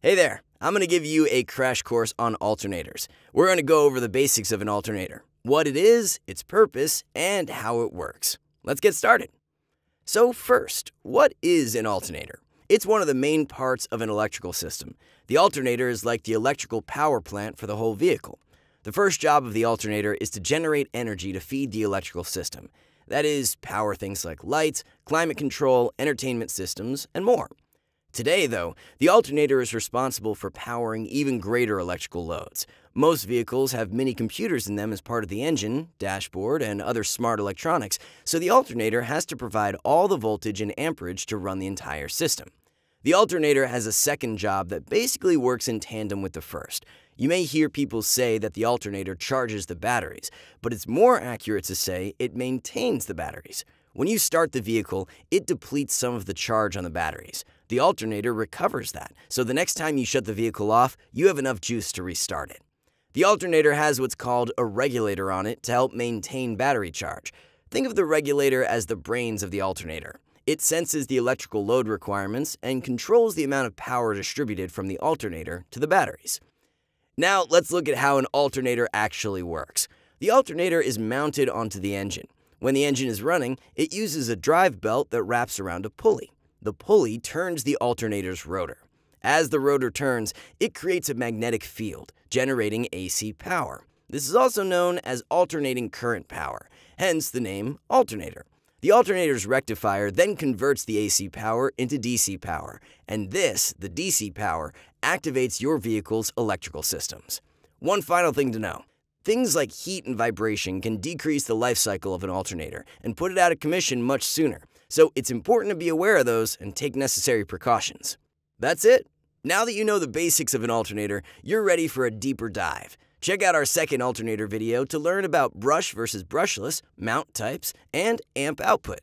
Hey there, I'm going to give you a crash course on alternators. We're going to go over the basics of an alternator, what it is, its purpose, and how it works. Let's get started. So first, what is an alternator? It's one of the main parts of an electrical system. The alternator is like the electrical power plant for the whole vehicle. The first job of the alternator is to generate energy to feed the electrical system. That is, power things like lights, climate control, entertainment systems, and more. Today, though, the alternator is responsible for powering even greater electrical loads. Most vehicles have mini computers in them as part of the engine, dashboard, and other smart electronics, so the alternator has to provide all the voltage and amperage to run the entire system. The alternator has a second job that basically works in tandem with the first. You may hear people say that the alternator charges the batteries, but it's more accurate to say it maintains the batteries. When you start the vehicle, it depletes some of the charge on the batteries. The alternator recovers that, so the next time you shut the vehicle off, you have enough juice to restart it. The alternator has what's called a regulator on it to help maintain battery charge. Think of the regulator as the brains of the alternator. It senses the electrical load requirements and controls the amount of power distributed from the alternator to the batteries. Now, let's look at how an alternator actually works. The alternator is mounted onto the engine. When the engine is running, it uses a drive belt that wraps around a pulley. The pulley turns the alternator's rotor. As the rotor turns, it creates a magnetic field, generating AC power. This is also known as alternating current power, hence the name alternator. The alternator's rectifier then converts the AC power into DC power, and this, the DC power, activates your vehicle's electrical systems. One final thing to know. Things like heat and vibration can decrease the life cycle of an alternator and put it out of commission much sooner so it's important to be aware of those and take necessary precautions. That's it. Now that you know the basics of an alternator, you're ready for a deeper dive. Check out our second alternator video to learn about brush versus brushless, mount types, and amp output.